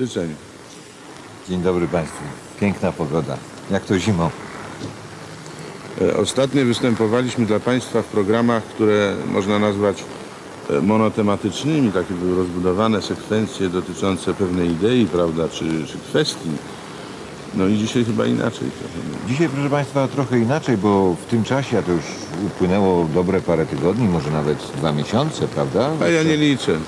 Styczeń. Dzień dobry Państwu. Piękna pogoda. Jak to zimą? E, Ostatnio występowaliśmy dla Państwa w programach, które można nazwać e, monotematycznymi, takie były rozbudowane sekwencje dotyczące pewnej idei, prawda, czy, czy kwestii. No i dzisiaj chyba inaczej. Dzisiaj, proszę Państwa, trochę inaczej, bo w tym czasie, a to już upłynęło dobre parę tygodni, może nawet dwa miesiące, prawda? A ja nie liczę.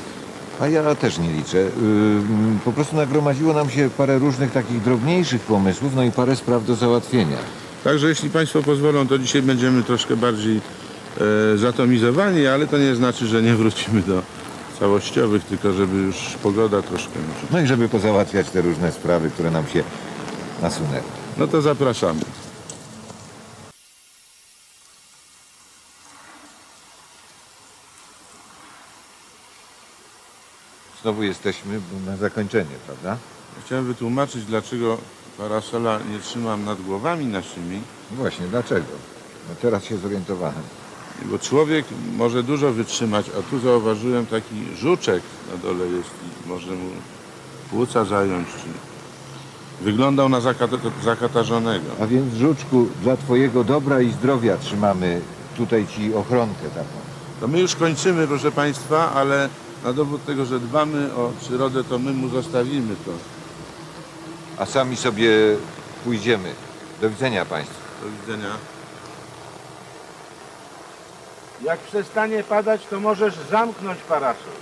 A ja też nie liczę. Ym, Po prostu nagromadziło nam się parę różnych takich drobniejszych pomysłów, no i parę spraw do załatwienia. Także jeśli Państwo pozwolą, to dzisiaj będziemy troszkę bardziej e, zatomizowani, ale to nie znaczy, że nie wrócimy do całościowych, tylko żeby już pogoda troszkę... No i żeby pozałatwiać te różne sprawy, które nam się nasunęły. No to zapraszamy. Znowu jesteśmy na zakończenie, prawda? Chciałem wytłumaczyć, dlaczego parasola nie trzymam nad głowami naszymi, No właśnie, dlaczego? No teraz się zorientowałem. bo człowiek może dużo wytrzymać, a tu zauważyłem taki żuczek na dole jest i może mu płuca zająć. Czy... Wyglądał na zakata zakatarzonego. A więc, Żuczku, dla Twojego dobra i zdrowia trzymamy tutaj Ci ochronkę taką. To my już kończymy, proszę Państwa, ale na dowód tego, że dbamy o przyrodę, to my mu zostawimy to. A sami sobie pójdziemy. Do widzenia Państwu. Do widzenia. Jak przestanie padać, to możesz zamknąć parasol.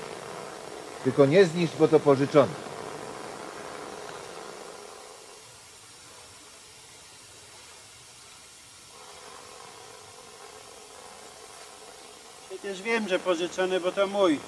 Tylko nie zniszcz, bo to pożyczone. Przecież wiem, że pożyczony, bo to mój.